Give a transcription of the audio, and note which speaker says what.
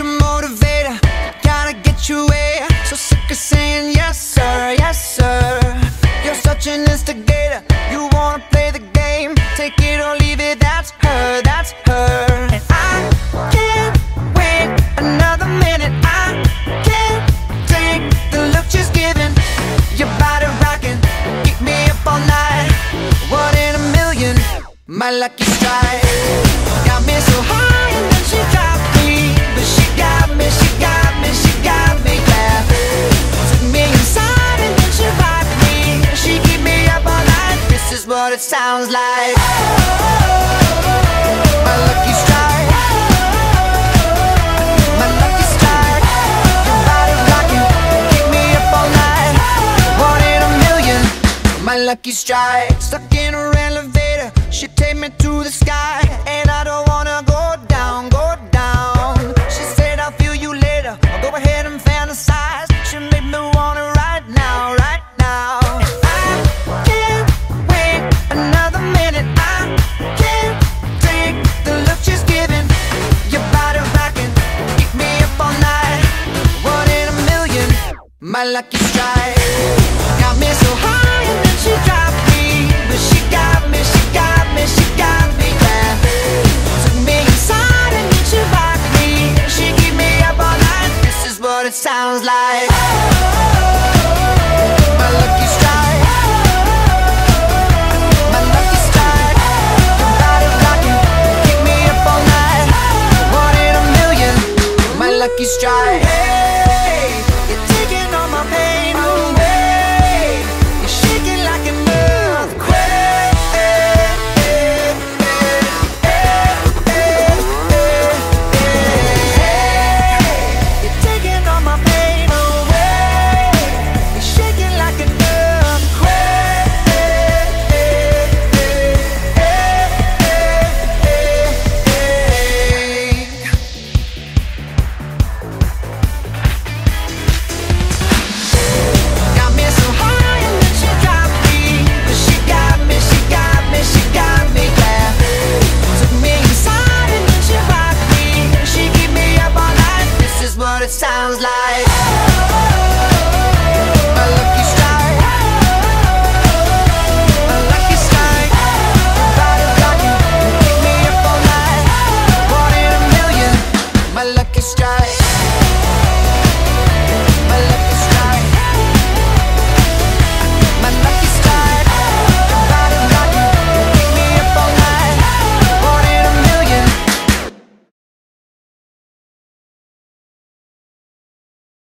Speaker 1: a motivator, gotta get you way. So sick of saying yes, sir, yes, sir. You're such an instigator, you wanna play the game. Take it or leave it, that's her, that's her. And I can't wait another minute. I can't take the look she's giving. Your body rocking, keep me up all night. One in a million, my lucky strike. Got me so high what it sounds like. My lucky strike. My lucky keep me up all night. One in a million. My lucky strike. Stuck in her elevator, she take me to the sky, and I don't my lucky strike. Got me so high and then she dropped me, but she got me, she got me, she got me, yeah. Took me inside and then she rocked me. She keep me up all night. This is what it sounds like. My lucky strike. My lucky strike. Your body rocking, keep me up all night. One in a million. My lucky strike. Hey!